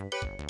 Música